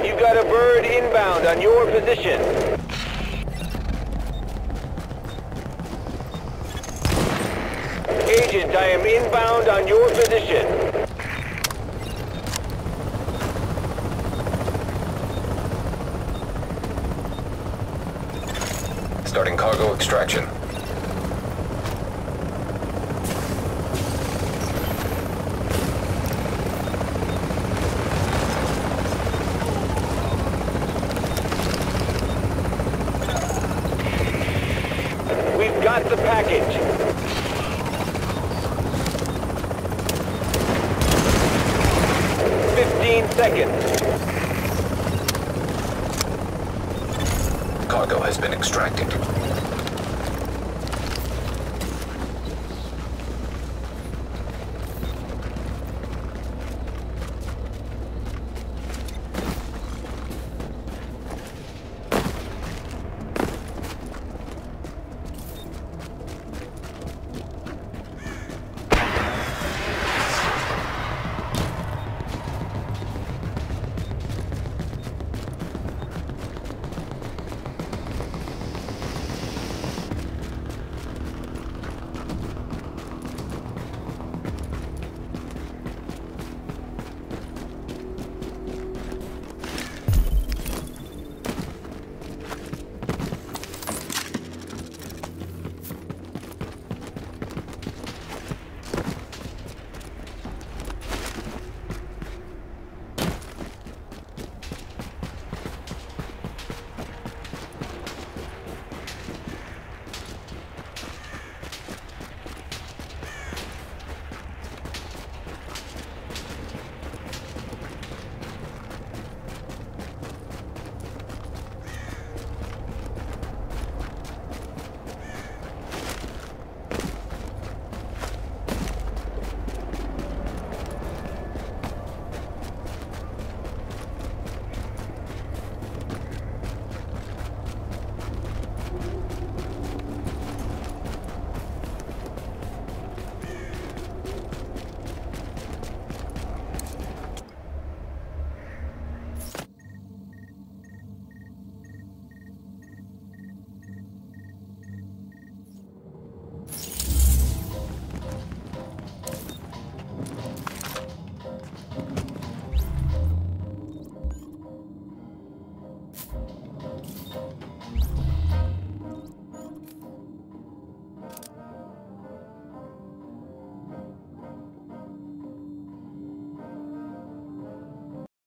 You've got a bird inbound on your position. Agent, I am inbound on your position. Starting cargo extraction. We've got the package. Fifteen seconds. Cargo has been extracted.